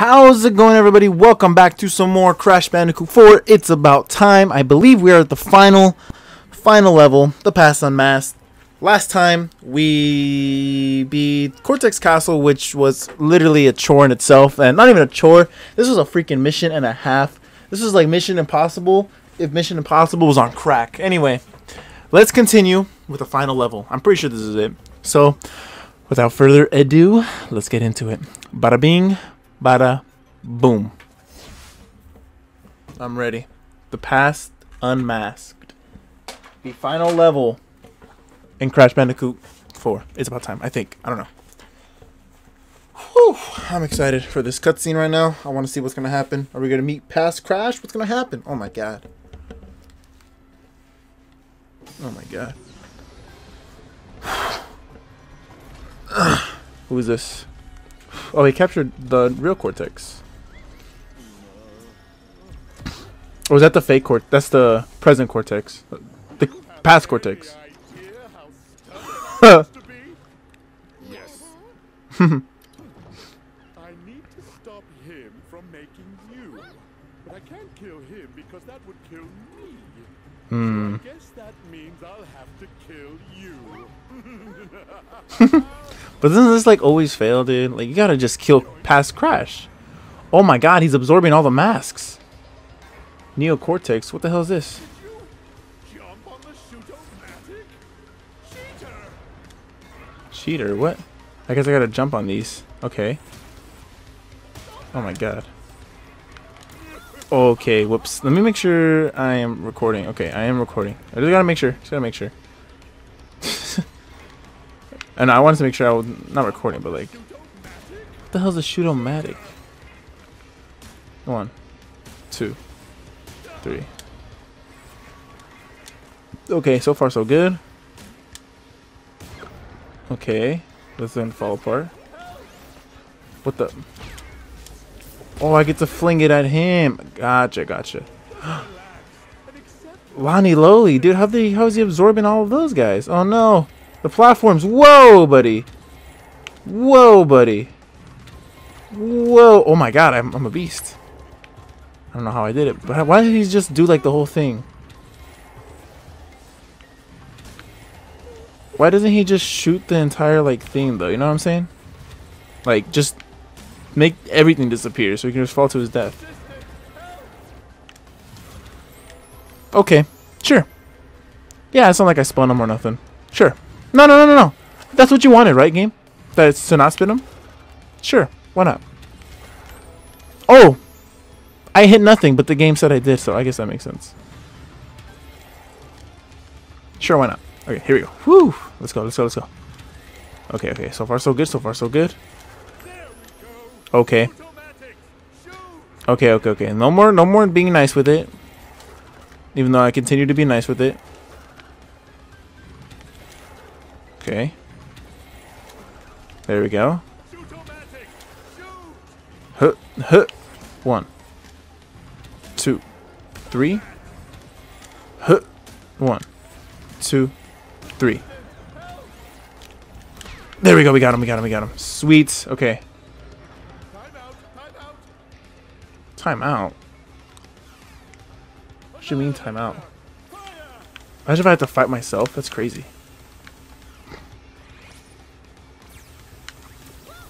How's it going, everybody? Welcome back to some more Crash Bandicoot 4. It's about time. I believe we are at the final, final level, the Past Unmasked. Last time, we beat Cortex Castle, which was literally a chore in itself. And not even a chore. This was a freaking mission and a half. This was like Mission Impossible if Mission Impossible was on crack. Anyway, let's continue with the final level. I'm pretty sure this is it. So, without further ado, let's get into it. Bada bing, bada boom. I'm ready. The past unmasked. The final level in Crash Bandicoot 4. It's about time, I think. I don't know. Whew, I'm excited for this cutscene right now. I want to see what's going to happen. Are we going to meet past Crash? What's going to happen? Oh my god. Oh my god. Who is this? Oh, he captured the real Cortex. Or was that the fake Cortex? That's the present Cortex. The past Cortex. yes. I need to stop him from making you. But I can't kill him because that would kill me. Hmm. I guess that means I'll have to kill you. But doesn't this like always fail, dude? Like you gotta just kill past Crash. Oh my god, he's absorbing all the masks. Neo Cortex, what the hell is this? Jump on the? Cheater! Cheater, what? I guess I gotta jump on these. Okay. Oh my god. Okay, whoops. Let me make sure I am recording. Okay, I am recording. I just gotta make sure. Just gotta make sure. and I wanted to make sure I was not recording, but like, what the hell's a shoot-o-matic? One, two, three. Okay, so far so good. Okay, this didn't fall apart. What the? Oh, I get to fling it at him. Gotcha, gotcha. Lani Loli, dude, how the how is he absorbing all of those guys? Oh no, the platforms. Whoa, buddy. Whoa, buddy. Whoa. Oh my god, I'm I'm a beast. I don't know how I did it, but why did he just do like the whole thing? Why doesn't he just shoot the entire like thing though? You know what I'm saying? Like just make everything disappear so he can just fall to his death. Okay, sure. Yeah, it's not like I spun him or nothing. Sure. No, no, no, no, no. That's what you wanted, right, game? That it's to not spin him? Sure. Why not? Oh! I hit nothing, but the game said I did, so I guess that makes sense. Sure, why not? Okay, here we go. Woo! Let's go, let's go, let's go. Okay, okay. So far, so good. So far, so good. Okay. Okay, okay, okay. No more, no more being nice with it. Even though I continue to be nice with it. Okay. There we go. Huh, huh. One. Two. Three. Huh. One. Two. Three. There we go. We got him. We got him. We got him. Sweet. Okay. Time out. What do you mean time out? Imagine if I had to fight myself. That's crazy.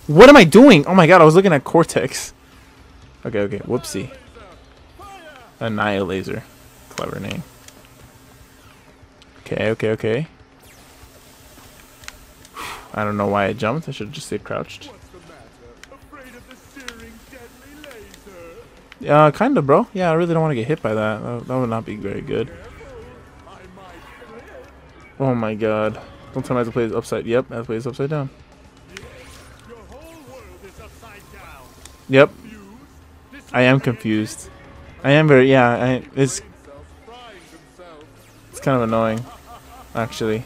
What am I doing? Oh my god, I was looking at Cortex. Okay, okay. Whoopsie. Annihilazor. Clever name. Okay, okay, okay. I don't know why I jumped. I should have just stayed crouched. Uh, kind of, bro. Yeah, I really don't want to get hit by that. That, would not be very good. Oh my god. Don't tell me I have to play this upside. Yep, I have to play this upside down. Yep, I am confused. I am very yeah. I, it's it's kind of annoying, actually.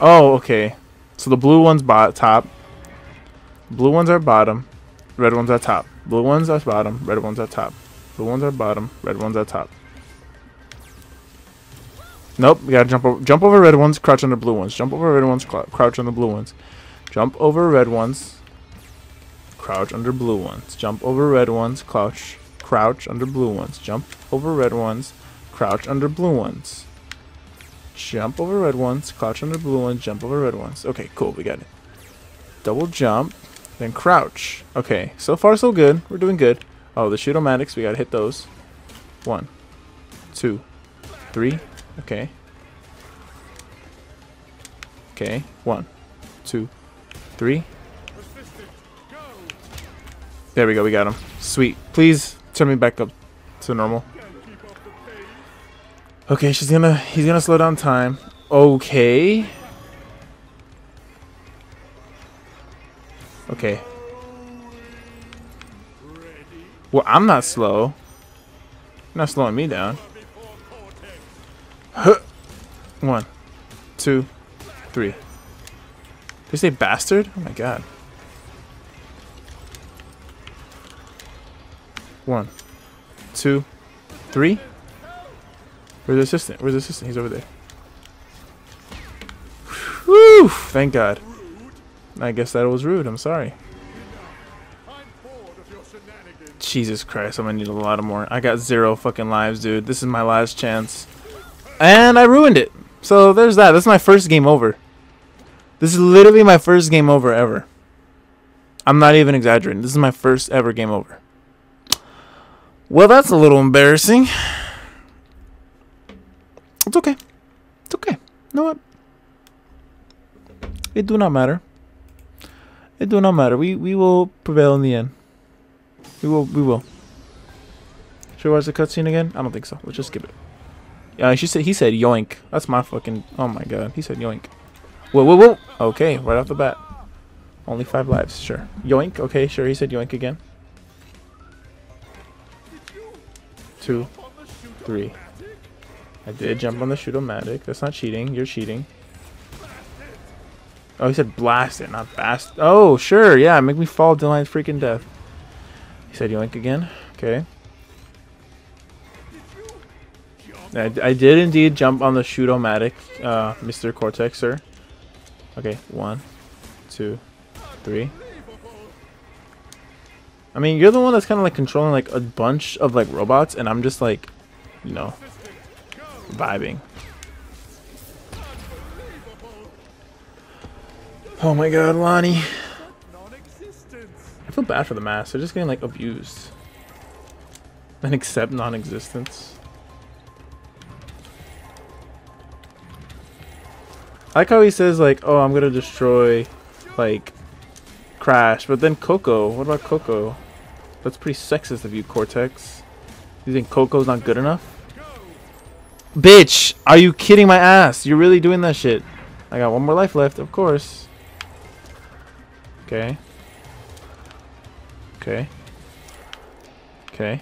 Oh, okay. So the blue one's bot top. Blue ones are bottom. Red ones are top. Blue ones are bottom. Red ones are top. Blue ones are bottom. Red ones are top. Nope. We gotta jump over. Jump over red ones. Crouch the blue ones. Jump over red ones. Crouch on the blue ones. Jump over red ones. crouch under blue ones, jump over red ones, crouch, crouch under blue ones, jump over red ones, crouch under blue ones. Jump over red ones, crouch under blue ones, jump over red ones. Okay, cool, we got it. Double jump, then crouch. Okay, so far so good. We're doing good. Oh, the shootomatics, we gotta hit those. One, two, three. Okay. Okay, one, two, three. There we go, we got him. Sweet. Please turn me back up to normal. Okay, she's gonna he's gonna slow down time. Okay. Okay. Well, I'm not slow. You're not slowing me down. Huh. One, two, three. Did you say bastard? Oh my god. One, two, three. Where's the assistant? Where's the assistant? He's over there. Whew! Thank God. I guess that was rude. I'm sorry. Jesus Christ, I'm gonna need a lot of more. I got zero fucking lives, dude. This is my last chance. And I ruined it. So there's that. This is my first game over. This is literally my first game over ever. I'm not even exaggerating. This is my first ever game over. Well, that's a little embarrassing. It's okay. It's okay. You know what? It do not matter. It do not matter. We we will prevail in the end. We will. We will. Should we watch the cutscene again? I don't think so. Let's just skip it. Yeah, she said he said yoink. That's my fucking. Oh my god. He said yoink. Whoa, whoa, whoa. Okay, right off the bat. Only five lives. Sure. Yoink. Okay, sure. He said yoink again. Two, three. I did jump on the shootomatic. That's not cheating. You're cheating. Oh, he said blast it, not fast. Oh, sure. Yeah, make me fall to my freaking death. He said yoink again. Okay. I, I did indeed jump on the shootomatic, uh, Mr. Cortex, sir. Okay, one, two, three. I mean, you're the one that's kind of like controlling like a bunch of like robots, and I'm just like, you know, vibing. Oh my god, Lani. I feel bad for the mask. They're just getting like abused. And accept non-existence. I like how he says like, oh, I'm gonna destroy, like, Crash. But then Coco. What about Coco? That's pretty sexist of you, Cortex. You think Coco's not good enough? Bitch! Are you kidding my ass? You're really doing that shit. I got one more life left, of course. Okay. Okay. Okay.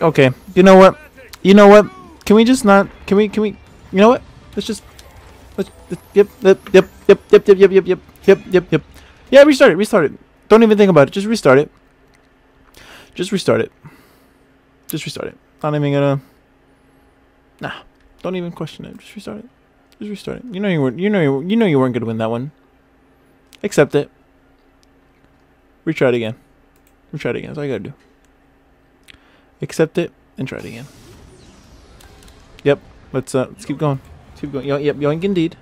Okay. You know what? You know what? Can we just not? Can we? Can we? You know what? Let's just. Let's. Yep. Yep. Yep. Yep. Yep. Yep. Yep. Yep. Yep. Yep. Yep. Yeah. Restart it. Restart it. Don't even think about it. Just restart it. Just restart it. Just restart it. Not even gonna. Nah. Don't even question it. Just restart it. Just restart it. You know you weren't. You know you. You know you weren't gonna win that one. Accept it. Retry it again. Retry it again. That's all you gotta do. Accept it and try it again. Yep. Let's uh let's keep going. Let's keep going. Yo yep, yoink indeed.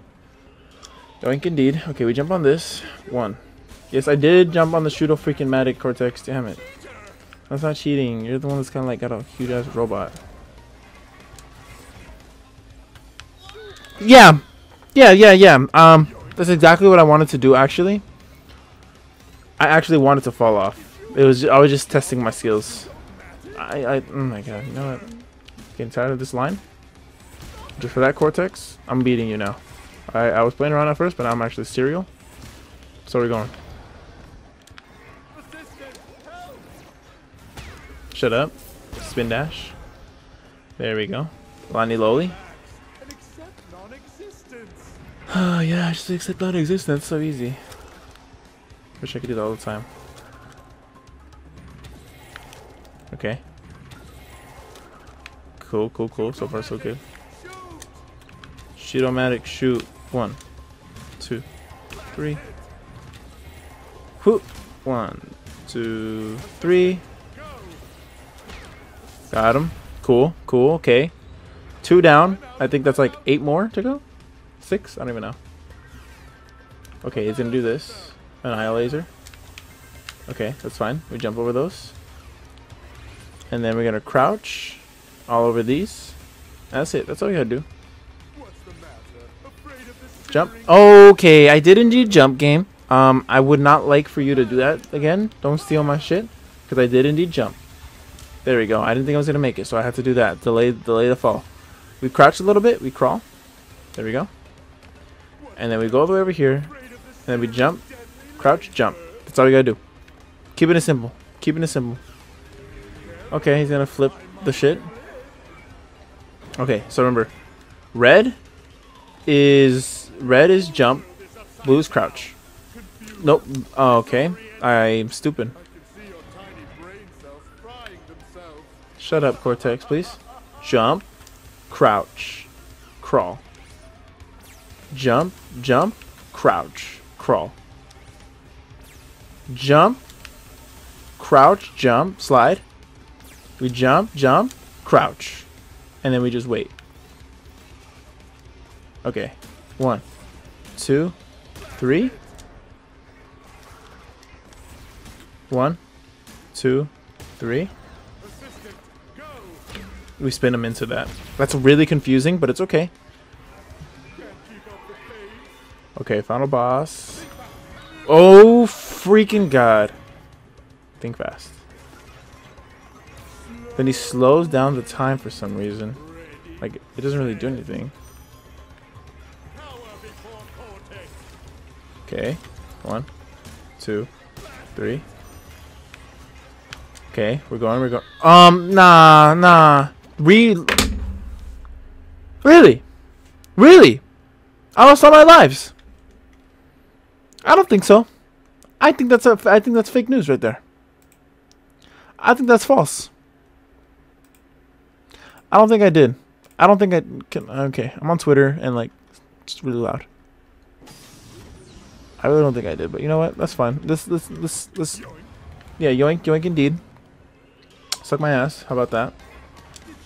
Yoink indeed. Okay, we jump on this. One. Yes, I did jump on the Shooto freaking Matic Cortex. Damn it. That's not cheating. You're the one that's kinda like got a huge ass robot. Yeah. Yeah, yeah, yeah. Um that's exactly what I wanted to do actually. I actually wanted to fall off. It was I was just testing my skills. I I oh my god, you know what? Getting tired of this line. Just for that Cortex, I'm beating you now. I I was playing around at first, but I'm actually serial. So we're going. Shut up. Spin dash. There we go. Lani Loli. Oh yeah, I just accept non-existence. So easy. Wish I could do that all the time. Okay. Cool, cool, cool. So far, so good. Shootomatic shoot. One, two, three. Whoop. One, two, three. Got him. Cool, cool, okay. Two down. I think that's like eight more to go. Six? I don't even know. Okay, he's gonna do this. An eye laser. Okay, that's fine. We jump over those. And then we're gonna crouch all over these. That's it. That's all you gotta do. Jump. Okay, I did indeed jump game. Um, I would not like for you to do that again. Don't steal my shit, because I did indeed jump. There we go. I didn't think I was gonna make it, so I had to do that. Delay, delay the fall. We crouch a little bit. We crawl. There we go. And then we go all the way over here, and then we jump, crouch, jump. That's all we gotta do. Keeping it simple. Keeping it simple. Okay, he's gonna flip the shit. Okay, so remember, red is red is jump, blue is crouch. Nope. Oh, okay. I'm stupid. Shut up, Cortex, please. Jump, crouch, crawl. Jump, jump, crouch, crawl. Jump, crouch, jump, slide. We jump, jump, crouch. And then we just wait. Okay. One, two, three. One, two, three. We spin them into that. That's really confusing, but it's okay. Okay, final boss. Oh, freaking god. Think fast. Then he slows down the time for some reason. Like, it doesn't really do anything. Okay. One, two, three. Okay, we're going, we're going. Um, nah, nah. Re. Really? Really? I lost all my lives. I don't think so. I think that's a. I think that's fake news right there. I think that's false. I don't think I did. I don't think I can. Okay, I'm on Twitter and like, it's really loud. I really don't think I did, but you know what? That's fine. This, this, this, this. Yeah, yoink, yoink, indeed. Suck my ass. How about that?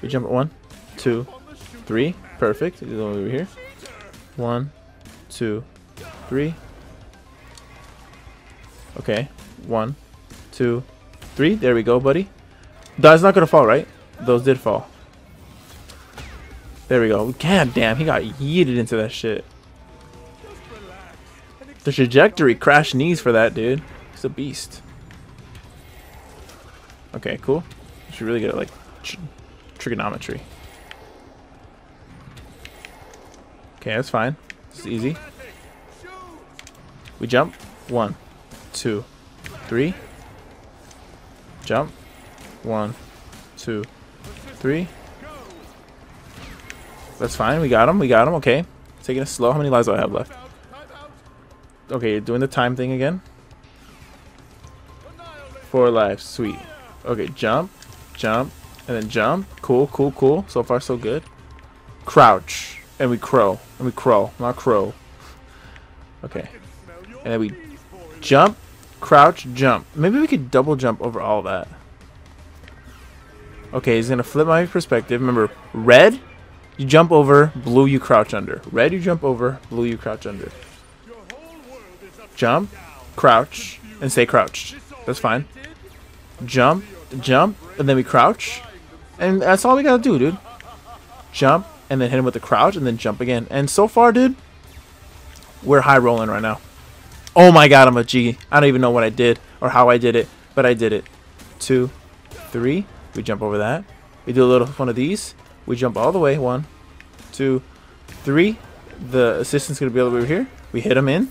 We jump at one, two, three. Perfect. The one over here. One, two, three. Okay. One, two, three. There we go, buddy. That's not gonna fall, right? Those did fall. There we go. God damn, he got yeeted into that shit. The trajectory crash knees for that dude. He's a beast. Okay, cool. Should really get like tr trigonometry. Okay, that's fine. It's easy. We jump. One, two, three. Jump. One, two, three. That's fine. We got him. We got him. Okay. Taking it slow. How many lives do I have left? Okay, you're doing the time thing again. Four lives. Sweet. Okay, jump, jump, and then jump. Cool, cool, cool. So far, so good. Crouch. And we crow. And we crow. Not crow. Okay. And then we jump, crouch, jump. Maybe we could double jump over all that. Okay, he's going to flip my perspective. Remember, red, you jump over. Blue, you crouch under. Red, you jump over. Blue, you crouch under. Jump, crouch, and stay crouched. That's fine. Jump, jump, and then we crouch. And that's all we gotta do, dude. Jump, and then hit him with the crouch, and then jump again. And so far, dude, we're high rolling right now. Oh my god, I'm a G. I don't even know what I did or how I did it, but I did it. Two, three. We jump over that. We do a little one of these. We jump all the way. One, two, three. The assistant's gonna be over here. We hit him in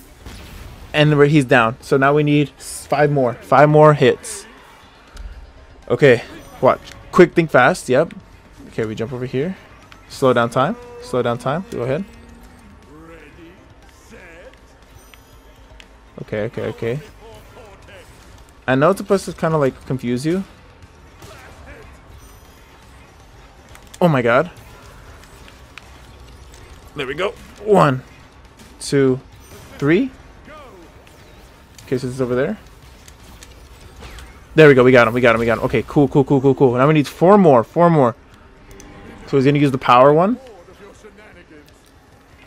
and he's down. So now we need five more. Five more hits. Okay, watch. Quick, think fast. Yep. Okay, we jump over here. Slow down time. Slow down time. Go ahead. Okay, okay, okay. I know it's supposed to kind of like confuse you. Oh my god. There we go. One, two, three. Okay, so it's over there. There we go. We got him. We got him. We got him. Okay, cool, cool, cool, cool, cool. Now we need four more. Four more. So he's going to use the power one. Bored of your shenanigans.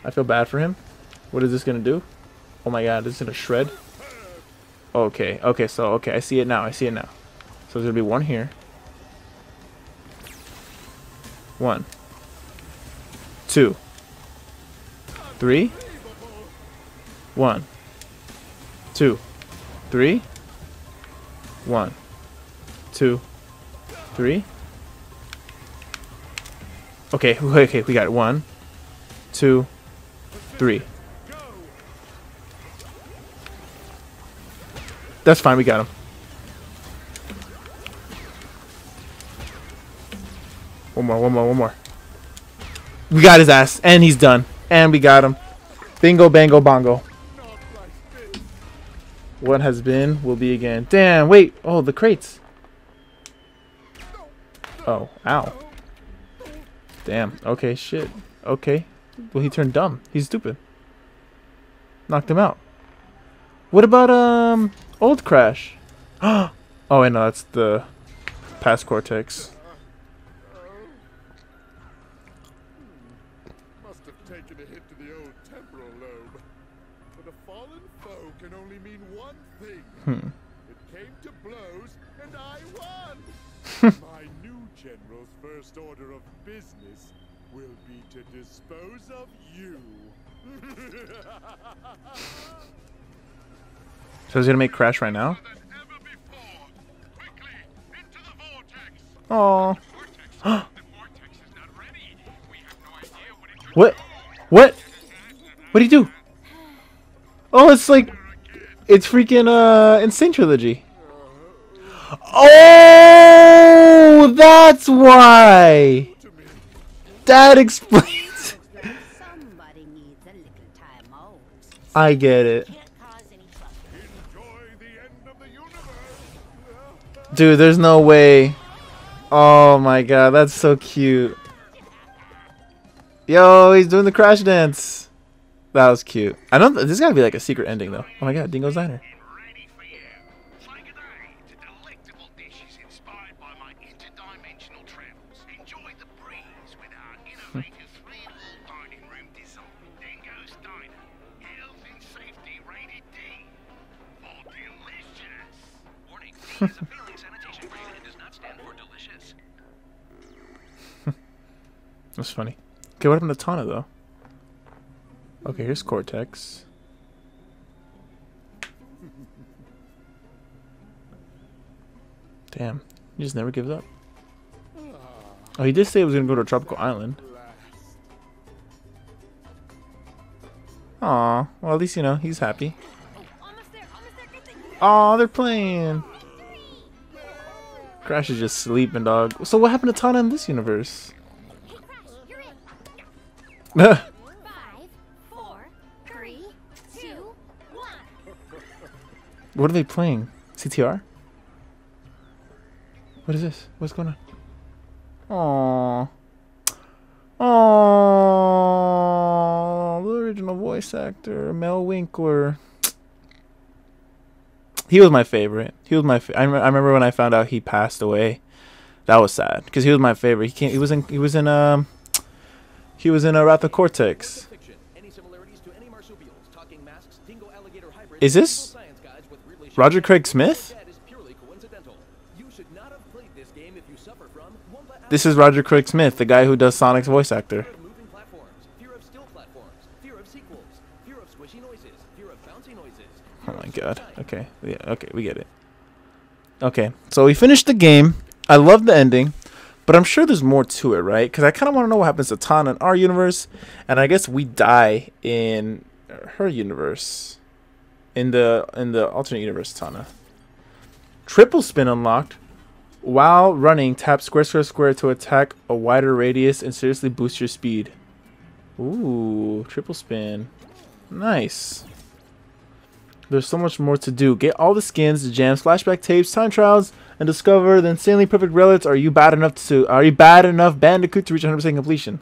I feel bad for him. What is this going to do? Oh my god, this is to shred. Okay, okay, so, okay, I see it now. I see it now. So there's to be one here. One. Two. Three. One. Two. Three. One. Two. Three. Okay, okay, we got it. One, two, three. That's fine, we got him. One more, one more, one more. We got his ass, and he's done. And we got him. Bingo, bango, bongo. What has been will be again. Damn, wait. Oh, the crates. Oh, ow. Damn. Okay, shit. Okay. Well, he turned dumb. He's stupid. Knocked him out. What about, um, Old Crash? oh, wait, no, that's the past Cortex. Must have taken a hit to the old temporal lobe. But a fallen foe can only mean one thing. Hmm. It came to blows, and I won! My new general's first order of business will be to dispose of you. So he's gonna make Crash right now? Than ever before! Quickly, into the vortex! Oh. Vortex. the vortex is not ready. We have no idea what What? What? Do you do? Oh, it's like it's freaking uh N. Sane Trilogy. Oh, that's why. That explains. Somebody needs a little time out. I get it. Dude, there's no way. Oh my god, that's so cute. Yo, he's doing the crash dance. That was cute. I don't. This gotta be like a secret ending though. Oh my god, Dingo's Diner. That's funny. Okay, what happened to Tawna though? Okay, here's Cortex. Damn, he just never gives up. Oh, he did say he was gonna go to a tropical island. Aw, well at least you know he's happy. Aw, they're playing. Crash is just sleeping, dog. So what happened to Tawna in this universe? Five. Four, three, two, one. What are they playing? CTR? What is this? What's going on? Aww. Aww. The original voice actor, Mel Winkler. He was my favorite. He was my. Fa- I, I remember when I found out he passed away. That was sad because he was my favorite. He came. He was in. He was in. Um. He was in Wrath of Cortex. Fiction. Any similarities to any marsupials, talking masks, dingo alligator hybrids, Is this Roger Craig Smith? This is Roger Craig Smith, the guy who does Sonic's voice actor. Oh my god. Okay. Yeah, okay, we get it. Okay. So we finished the game. I love the ending, but I'm sure there's more to it, right? Cuz I kind of want to know what happens to Tawna in our universe, and I guess we die in her universe. In the in the alternate universe Tawna. Triple spin unlocked. While running, tap square square square to attack a wider radius and seriously boost your speed. Ooh, triple spin. Nice. There's so much more to do. Get all the skins, the gems, flashback tapes, time trials, and discover the insanely perfect relics. Are you bad enough to? Are you bad enough, Bandicoot, to reach 100% completion?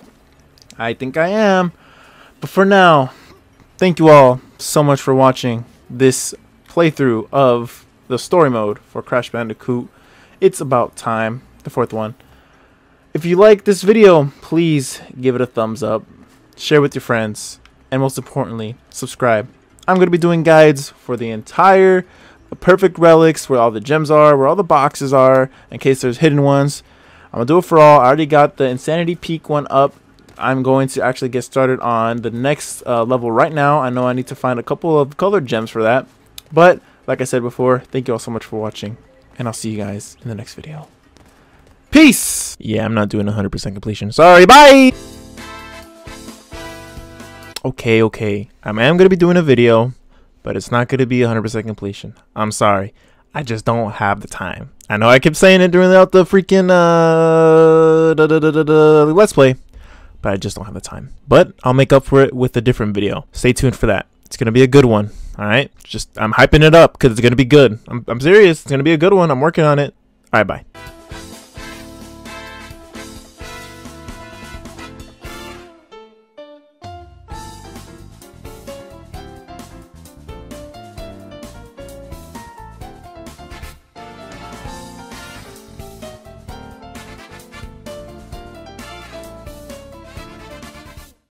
I think I am. But for now, thank you all so much for watching this playthrough of the story mode for Crash Bandicoot. It's about time, the fourth one. If you like this video, please give it a thumbs up, share with your friends, and most importantly, subscribe. I'm going to be doing guides for the entire perfect relics, where all the gems are, where all the boxes are, in case there's hidden ones. I'm going to do it for all. I already got the Insanity Peak one up. I'm going to actually get started on the next uh, level right now. I know I need to find a couple of colored gems for that. But, like I said before, thank you all so much for watching. And I'll see you guys in the next video. Peace! Yeah, I'm not doing 100% completion. Sorry, bye! Okay, okay. I am going to be doing a video, but it's not going to be 100% completion. I'm sorry. I just don't have the time. I know I kept saying it during the, the freaking uh, da, da, da, Let's Play, but I just don't have the time. But I'll make up for it with a different video. Stay tuned for that. It's going to be a good one. All right? Just I'm hyping it up because it's going to be good. I'm, I'm serious. It's going to be a good one. I'm working on it. All right, bye.